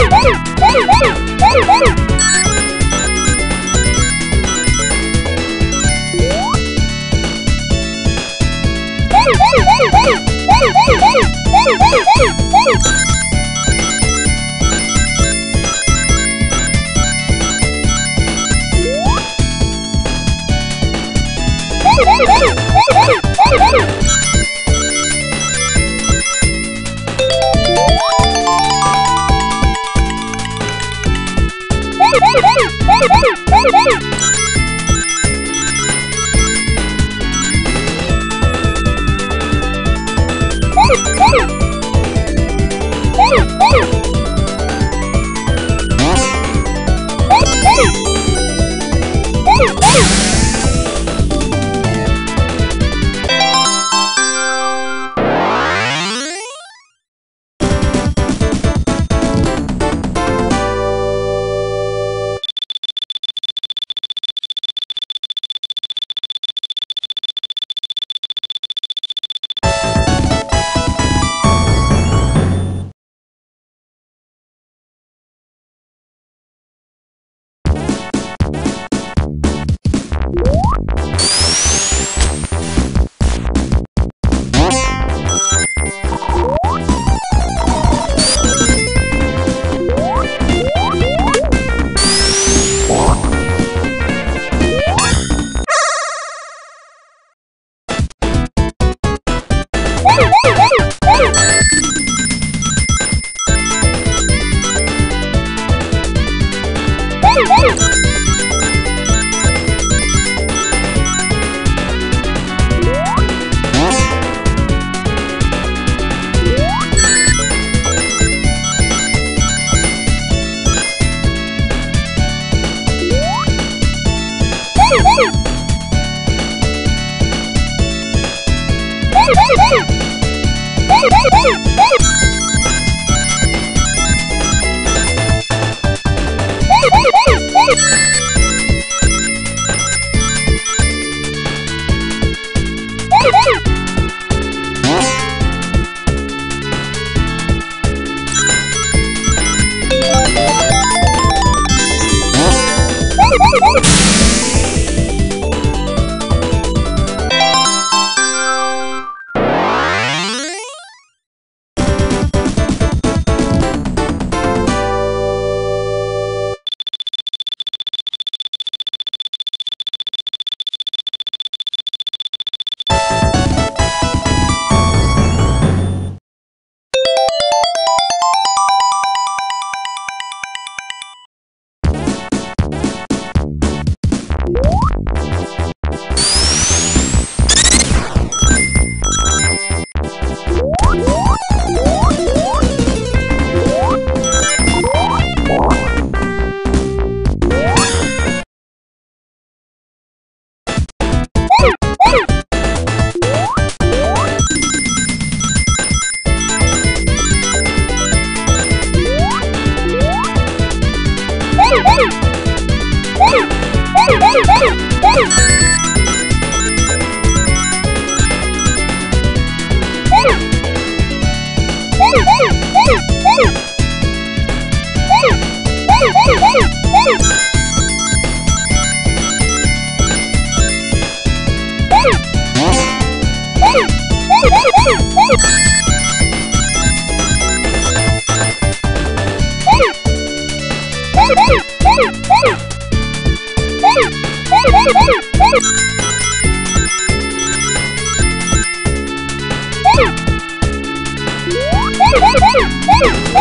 Woo! Woo! Woo! Woo! Woo!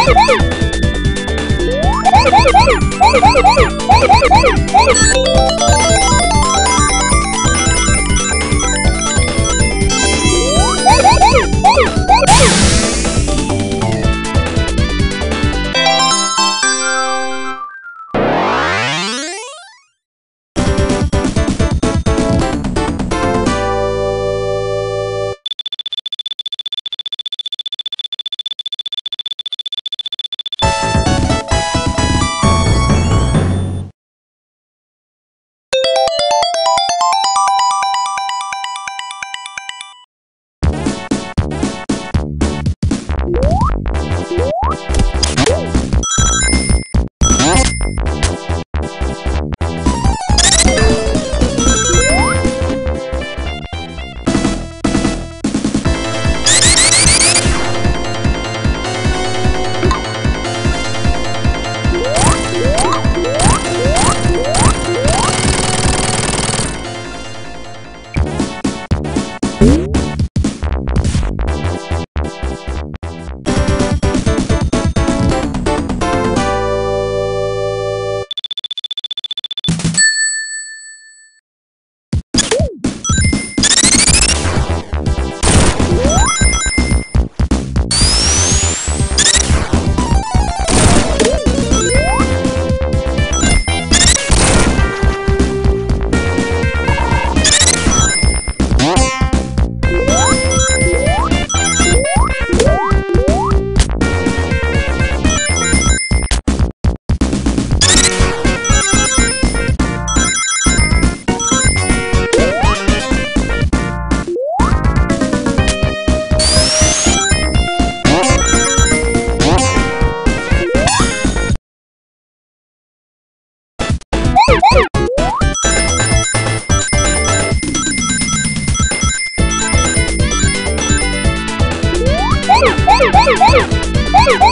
Woo!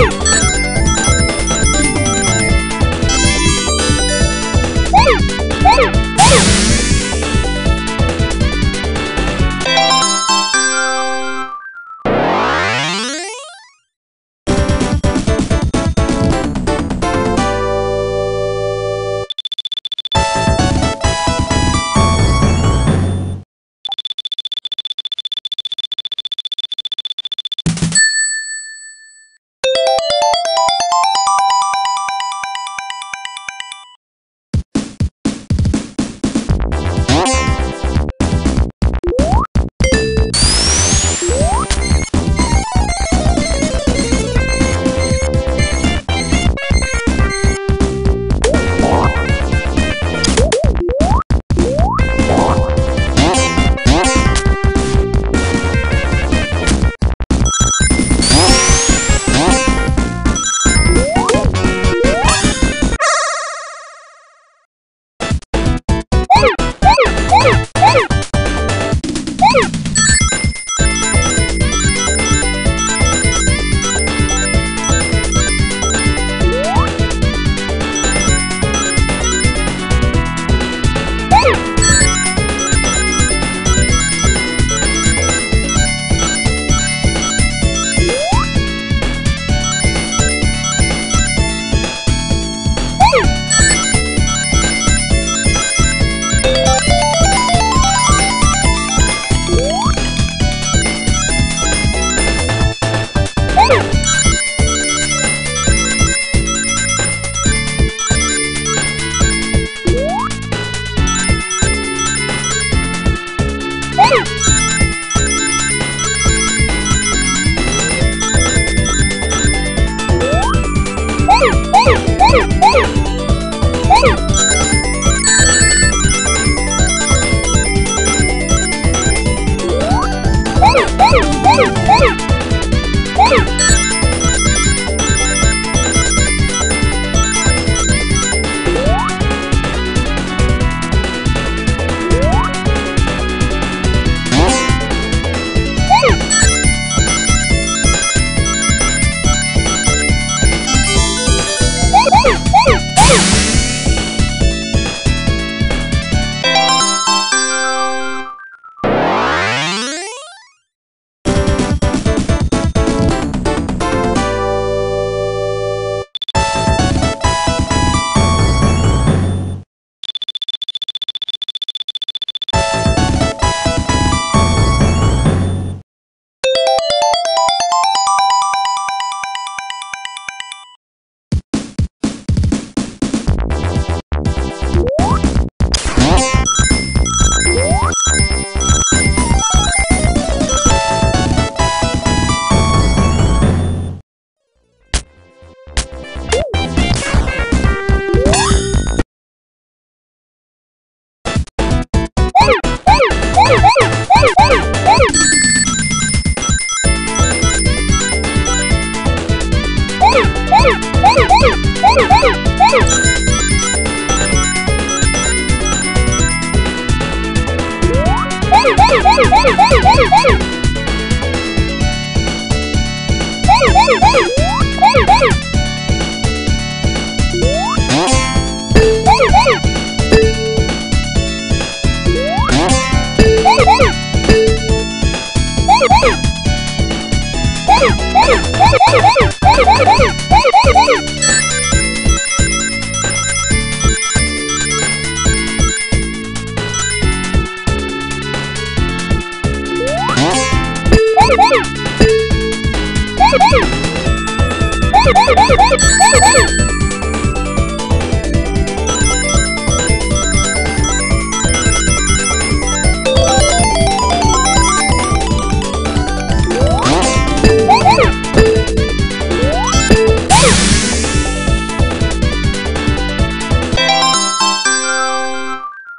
Woo! Woo! Woo!